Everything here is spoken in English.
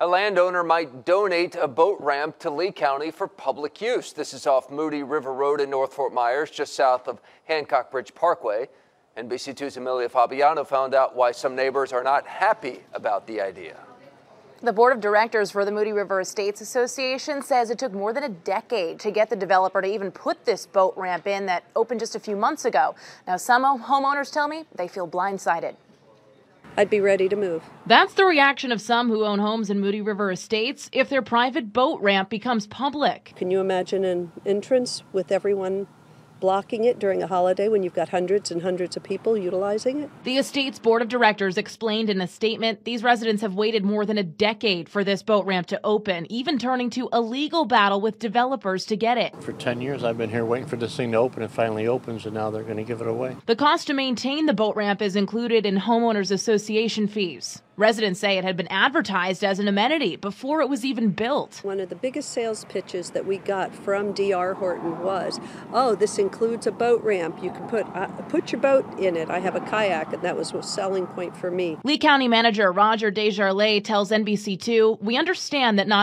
A landowner might donate a boat ramp to Lee County for public use. This is off Moody River Road in North Fort Myers, just south of Hancock Bridge Parkway. NBC2's Amelia Fabiano found out why some neighbors are not happy about the idea. The board of directors for the Moody River Estates Association says it took more than a decade to get the developer to even put this boat ramp in that opened just a few months ago. Now, some homeowners tell me they feel blindsided. I'd be ready to move. That's the reaction of some who own homes in Moody River Estates if their private boat ramp becomes public. Can you imagine an entrance with everyone blocking it during a holiday when you've got hundreds and hundreds of people utilizing it? The estate's board of directors explained in a statement these residents have waited more than a decade for this boat ramp to open, even turning to a legal battle with developers to get it. For 10 years, I've been here waiting for this thing to open. It finally opens, and now they're going to give it away. The cost to maintain the boat ramp is included in homeowners association fees. Residents say it had been advertised as an amenity before it was even built. One of the biggest sales pitches that we got from DR Horton was, "Oh, this includes a boat ramp. You can put uh, put your boat in it. I have a kayak, and that was a selling point for me." Lee County Manager Roger Desjarlais tells NBC2, "We understand that not